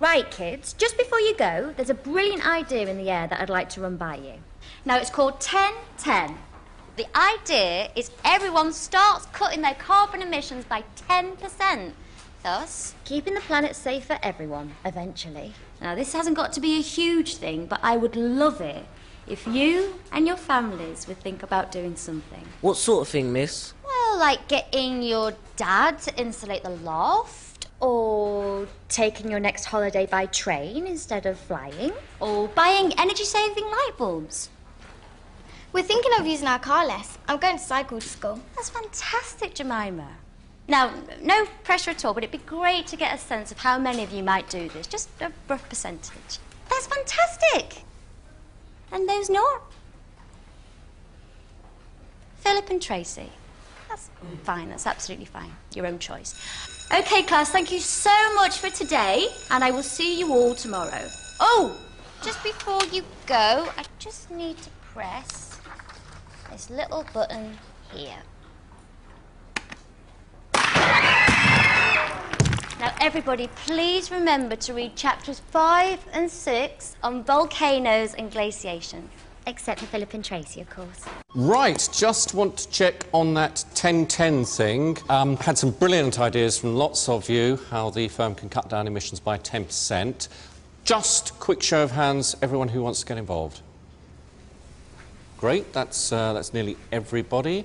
Right, kids, just before you go, there's a brilliant idea in the air that I'd like to run by you. Now, it's called 1010. The idea is everyone starts cutting their carbon emissions by 10%, thus keeping the planet safe for everyone, eventually. Now, this hasn't got to be a huge thing, but I would love it if you and your families would think about doing something. What sort of thing, miss? Well, like getting your dad to insulate the loft, or taking your next holiday by train instead of flying, or buying energy saving light bulbs. We're thinking of using our car less. I'm going to cycle to school. That's fantastic, Jemima. Now, no pressure at all, but it'd be great to get a sense of how many of you might do this. Just a rough percentage. That's fantastic. And those not? Philip and Tracy. That's fine, that's absolutely fine. Your own choice. Okay, class, thank you so much for today, and I will see you all tomorrow. Oh, just before you go, I just need to press this little button here. Now, everybody, please remember to read chapters 5 and 6 on volcanoes and glaciation. Except for Philip and Tracy, of course. Right, just want to check on that 1010 thing. Um, had some brilliant ideas from lots of you how the firm can cut down emissions by 10%. Just quick show of hands, everyone who wants to get involved. Great, that's, uh, that's nearly everybody.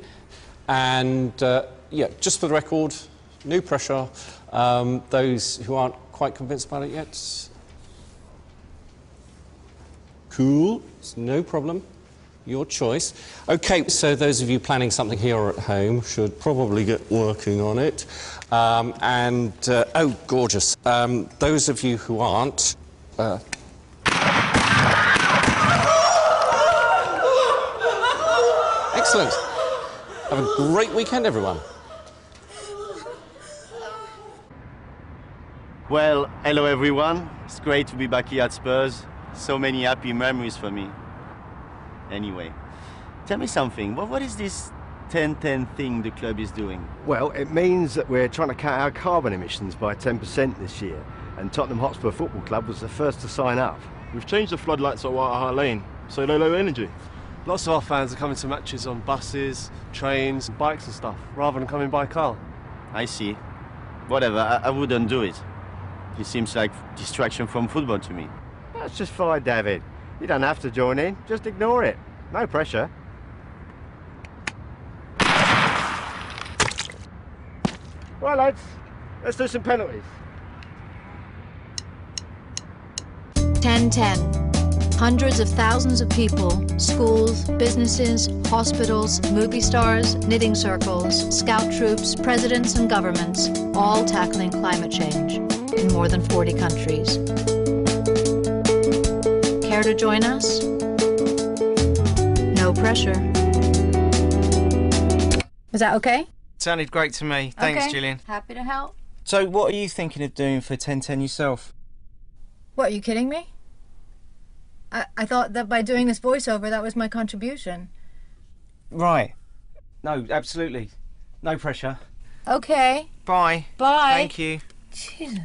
And uh, yeah, just for the record, no pressure. Um, those who aren't quite convinced about it yet, cool, it's no problem. Your choice. Okay, so those of you planning something here or at home should probably get working on it. Um, and, uh, oh, gorgeous. Um, those of you who aren't, uh, Excellent. Have a great weekend, everyone. Well, hello everyone. It's great to be back here at Spurs. So many happy memories for me. Anyway, tell me something. What, what is this 10-10 thing the club is doing? Well, it means that we're trying to cut our carbon emissions by 10% this year, and Tottenham Hotspur Football Club was the first to sign up. We've changed the floodlights at White Hart Lane, so low, low energy. Lots of our fans are coming to matches on buses, trains, bikes and stuff, rather than coming by car. I see. Whatever, I, I wouldn't do it. It seems like distraction from football to me. That's just fine, David. You don't have to join in, just ignore it. No pressure. Right, lads, let's do some penalties. 1010. Hundreds of thousands of people, schools, businesses, hospitals, movie stars, knitting circles, scout troops, presidents and governments, all tackling climate change in more than 40 countries. Care to join us? No pressure. Is that okay? Sounded great to me. Thanks, okay. Gillian. Happy to help. So, what are you thinking of doing for 1010 yourself? What, are you kidding me? I, I thought that by doing this voiceover, that was my contribution. Right. No, absolutely. No pressure. Okay. Bye. Bye. Thank you. Jesus.